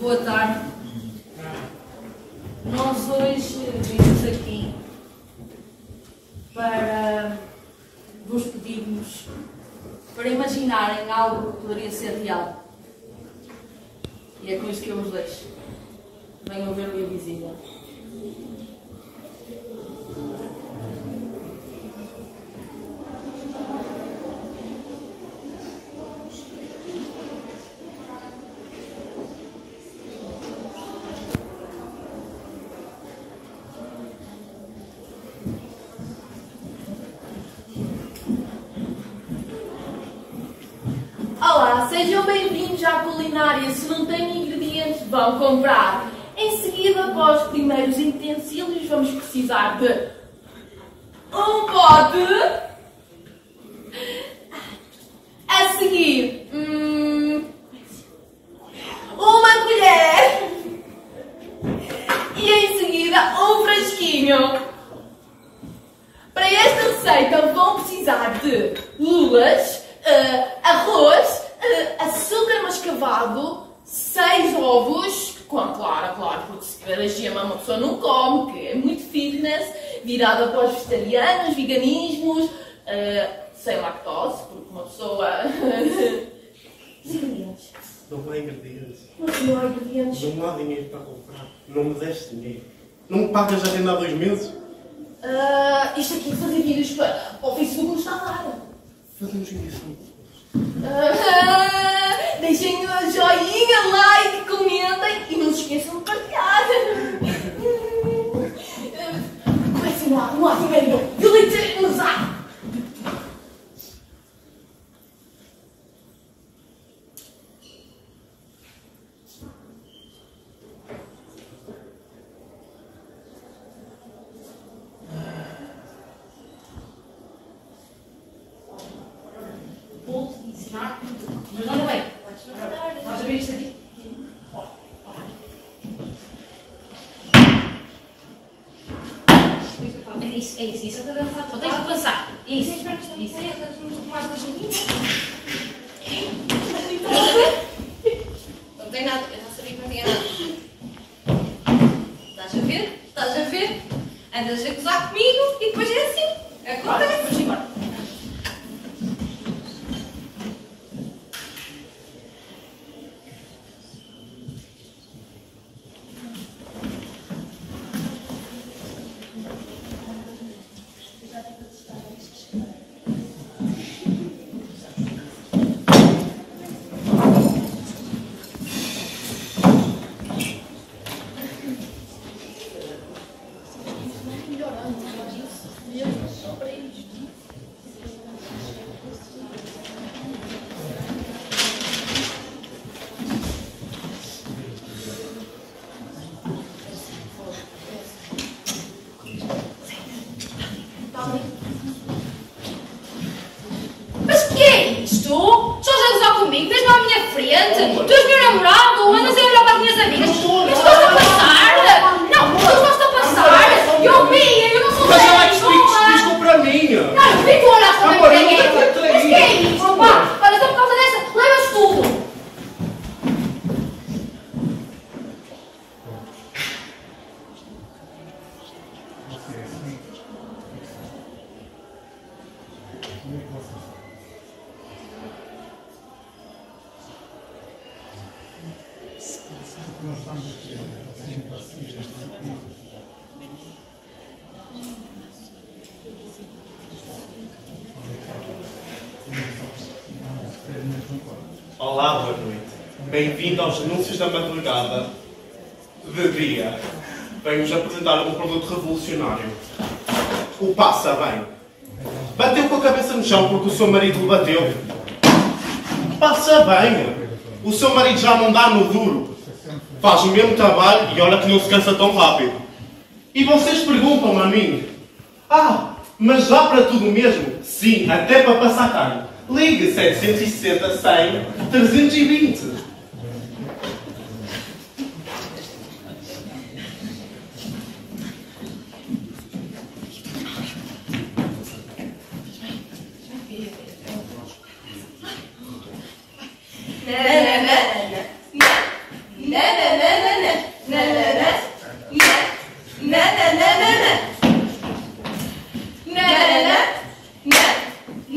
Boa tarde. Nós hoje vimos aqui para vos pedirmos para imaginarem algo que poderia ser real. E é com isto que eu vos deixo. Venham ver o invisível. Olá, sejam bem-vindos à culinária. Se não têm ingredientes, vão comprar. Em seguida, após os primeiros utensílios, vamos precisar de um pote. A seguir, hum, uma colher. E em seguida, um frasquinho. Para esta receita vão precisar de lulas, eh, arroz, eh, açúcar mascavado, seis ovos, com clara, claro, porque se cada gema uma pessoa não come, que é muito fitness, virada para os vegetarianos, veganismos, eh, sem lactose, porque uma pessoa... Os ingredientes. Não há ingredientes. Não há ingredientes. Não há dinheiro para comprar. Não me deste dinheiro. Não me pagas a renda há dois meses? Ah, isto aqui de fazer vídeos para, para o Facebook não está a dar. Fazemos isso. Ah, deixem o joinha, like, comentem e não se esqueçam de partilhar. Comecem lá, no ato médio. Delete no zap. Vou ensinar tudo. Mas olha bem, estás a ver isto aqui? É isso, é isso, isso. Só tens que passar. Isso, isso. Não tem nada, eu não sabia que não tinha nada. Estás a ver? Estás a ver? Andas a gozar comigo e depois é assim. Acontece. Vamos embora. Mas que é isto? Estás a comigo? Estás à minha frente? Tu és meu namorado? Andas a olhar para as minhas amigas? Mas estás a passar? Não, tu estás a passar? Eu vi, eu não sou Mas ela sério, explica isto para mim. Não, vem tu olhar para Amor, eu mim. não te traí. Mas que é isto? Pá, olha, só por causa dessa, levas tudo. Olá, boa noite. Bem-vindo aos anúncios da madrugada de dia. Venho-vos apresentar um produto revolucionário. O passa bem. Bateu com a cabeça no chão porque o seu marido lhe bateu. Passa bem. O seu marido já não dá no duro. Faz o mesmo trabalho e olha que não se cansa tão rápido. E vocês perguntam a mim: Ah, mas dá para tudo mesmo? Sim, até para passar carne. Ligue 760 100 320.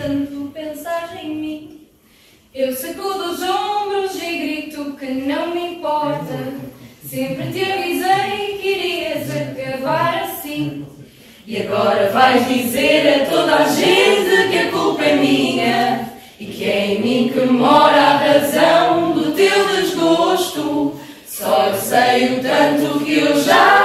tanto pensar em mim. Eu sacudo os ombros e grito que não me importa. Sempre te avisei que irias acabar assim. E agora vais dizer a toda a gente que a culpa é minha e que é em mim que mora a razão do teu desgosto. Só eu sei o tanto que eu já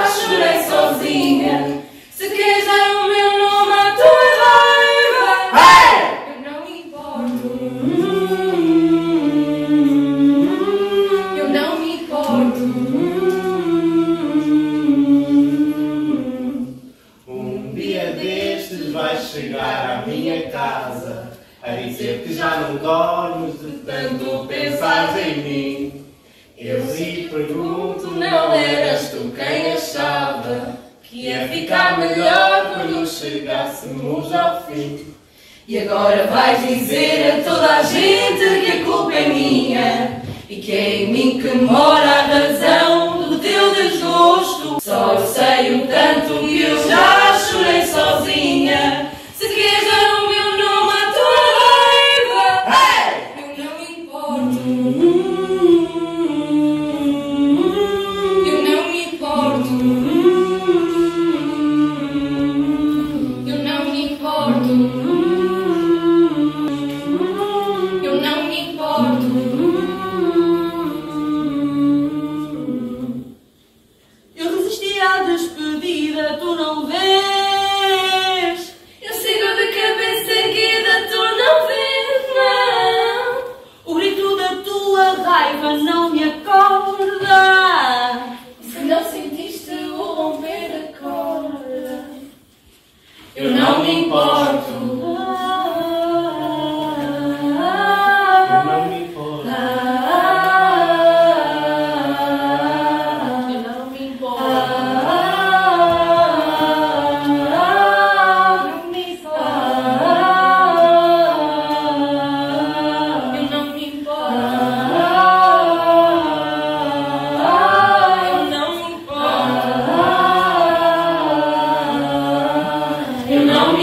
não dormes de tanto pensares em mim. Eu lhe pergunto, não eras tu quem achava que ia ficar melhor quando chegássemos ao fim. E agora vais dizer a toda a gente que a culpa é minha e que é em mim que mora a razão do teu desgosto. Só sei o tanto que eu já não me acorda. Se não sentiste o romper a corda, eu não me importo.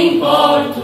Importo.